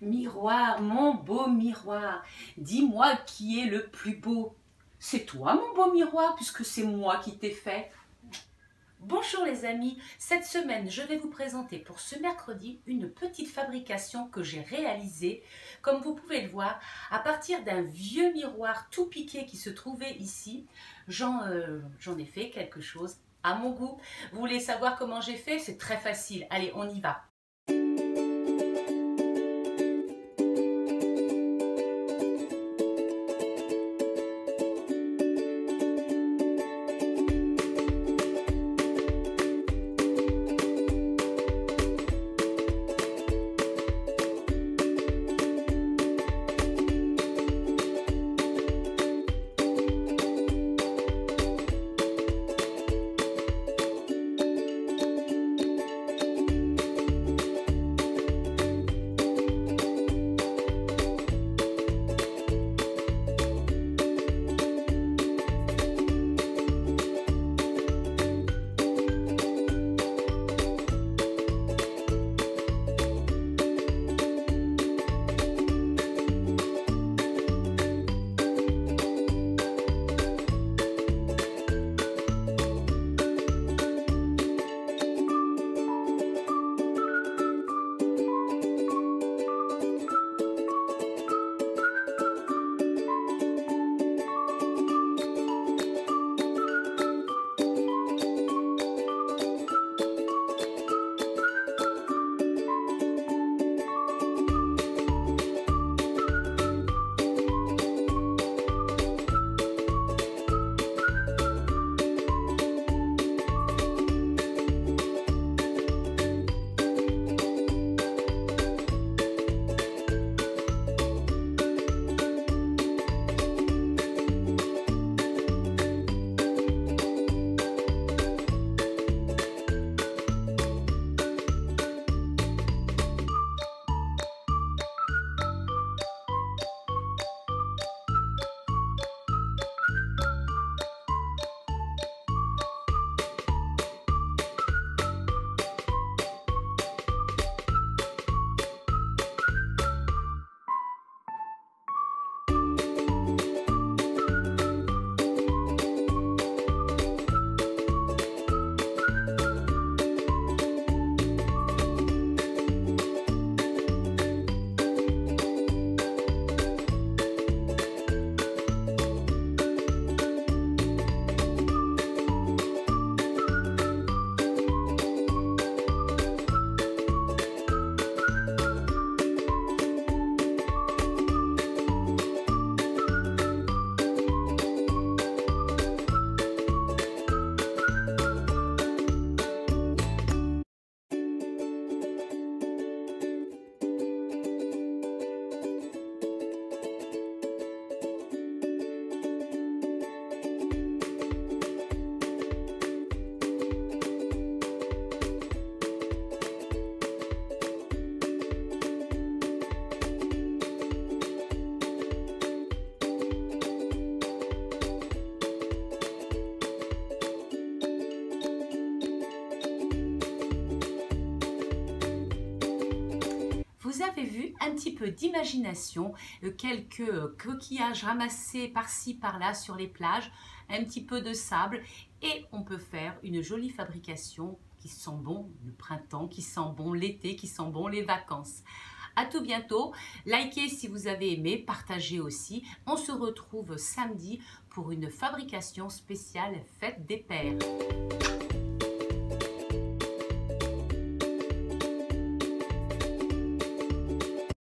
Miroir, mon beau miroir, dis-moi qui est le plus beau. C'est toi, mon beau miroir, puisque c'est moi qui t'ai fait. Bonjour les amis, cette semaine je vais vous présenter pour ce mercredi une petite fabrication que j'ai réalisée, comme vous pouvez le voir, à partir d'un vieux miroir tout piqué qui se trouvait ici. J'en euh, ai fait quelque chose à mon goût. Vous voulez savoir comment j'ai fait? C'est très facile, allez on y va. Vous avez vu un petit peu d'imagination, euh, quelques coquillages ramassés par-ci par-là sur les plages, un petit peu de sable et on peut faire une jolie fabrication qui sent bon le printemps, qui sent bon l'été, qui sent bon les vacances. À tout bientôt. Likez si vous avez aimé, partagez aussi. On se retrouve samedi pour une fabrication spéciale Fête des Pères.